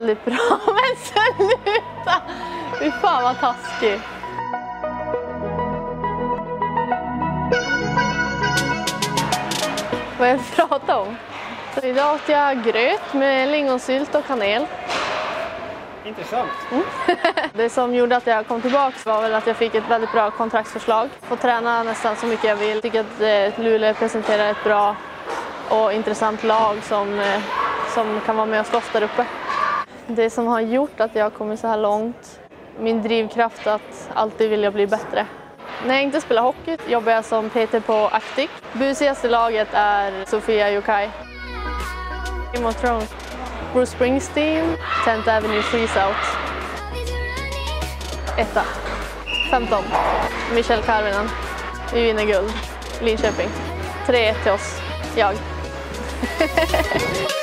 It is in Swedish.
Väldigt bra, men sluta! Fy fan vad taskig. Vad jag pratar om? Så idag åt jag gröt med lingonsylt och kanel. Intressant. Det som gjorde att jag kom tillbaka var väl att jag fick ett väldigt bra kontraktsförslag. Får träna nästan så mycket jag vill. Jag tycker att eh, Luleå presenterar ett bra och intressant lag som, eh, som kan vara med och slåss där uppe. Det som har gjort att jag har kommit så här långt, min drivkraft att alltid vilja bli bättre. När jag inte spelar hockey jobbar jag som PT på Actic. Busigaste laget är Sofia Yokai. Game of Thrones. Bruce Springsteen, 10th Avenue Freeze Out. Etta. 15. Michel Karvinen. Vi vinner guld. Linköping. 3-1 till oss. Jag.